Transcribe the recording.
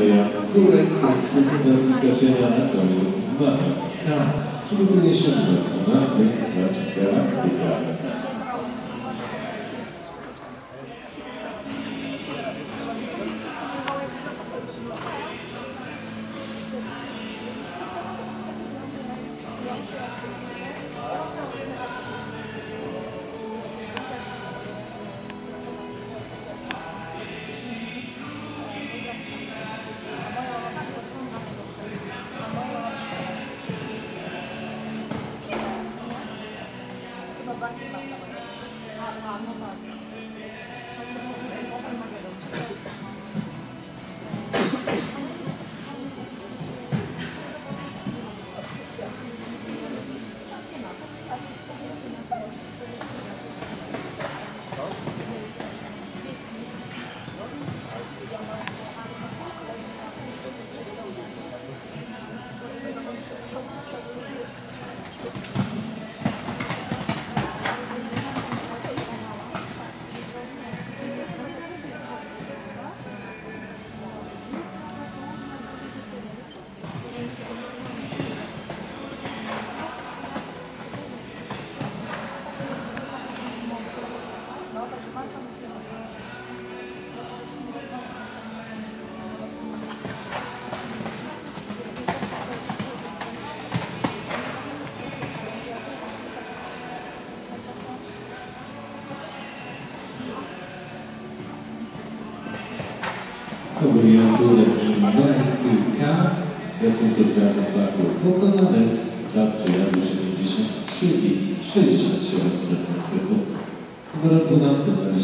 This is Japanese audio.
れやって、進んだツイッターしてやなんかまあ、気分的に勝負だと思いますね、やってやらなくていいから。Thank you. பாட்டு பாட்டு abrewiaturę nomenklika resentygradu baku pokonany czas przejazdu 73 i 67 sekund. Zwrot 12 na